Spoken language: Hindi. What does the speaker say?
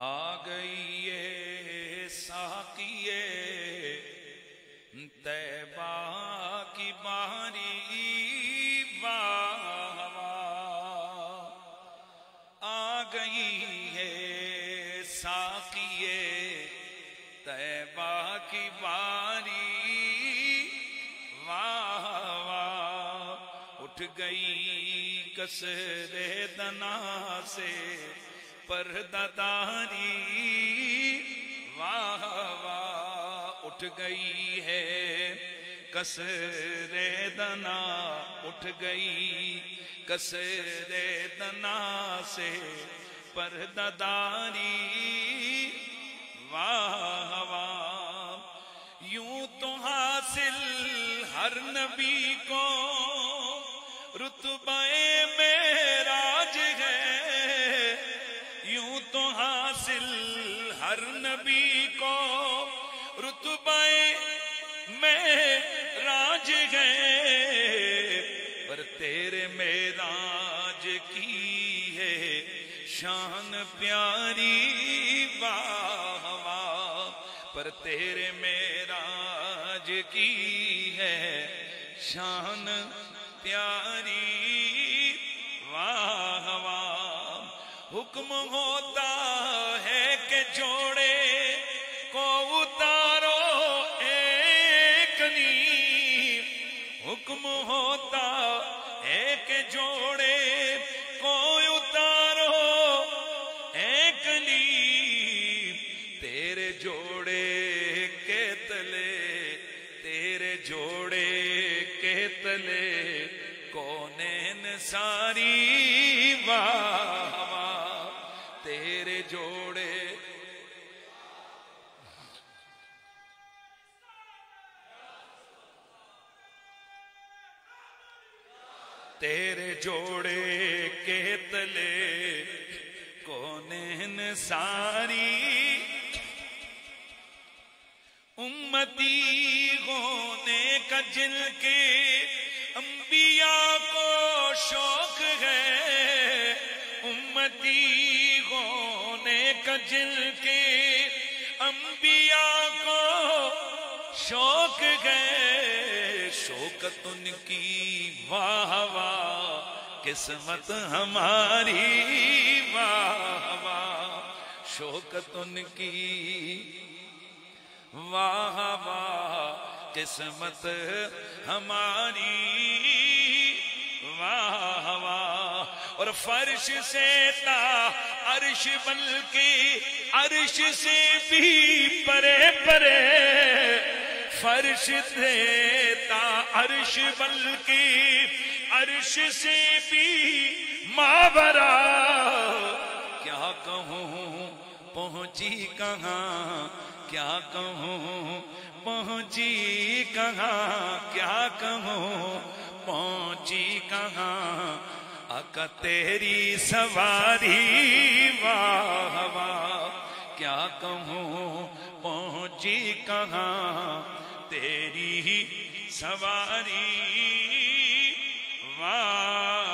आ गई ये साकिए तैबा की बारी वाह। आ गई है साकिए तैबा की बारी वाह वाह उठ गई कसरे दना से पर्दादारी वाह वाह उठ गई है। कसरे दना उठ गई। कसरे दना से पर्दादारी वाह वाह। यूँ तो हासिल हर नबी को, रुतबे तेरे में राज की है शान प्यारी वाह पर तेरे में राज की है शान प्यारी वाह हुक्म होता है कि जोड़े को उतारो एक नीम हुक्म होता कि जोड़े को उतारो, एक नीम तेरे जोड़े के तले तेरे जोड़े के तले कौन सारी वाह। तेरे जोड़े तेरे जोड़े के तले कौन सारी? उम्मती होने का जिनके अंबिया को शौक है। उम्मती होने का जिनके अंबिया को शौक है। शौकत उनकी वाह वाह किस्मत हमारी वाह वाह शौकत उनकी वाह वाह किस्मत हमारी वाह वाह और फर्श से ता अर्श बल के, अर्श से भी परे परे। फर्श देता अर्श बल के अर्श से भी मावरा। क्या कहूँ, पहुँची कहाँ? क्या कहूँ, पहुँची कहाँ? क्या कहूँ, पहुँची कहाँ? अका तेरी सवारी वाह वाह। क्या कहूँ, पहुँची कहाँ? तेरी ही सवारी वाह।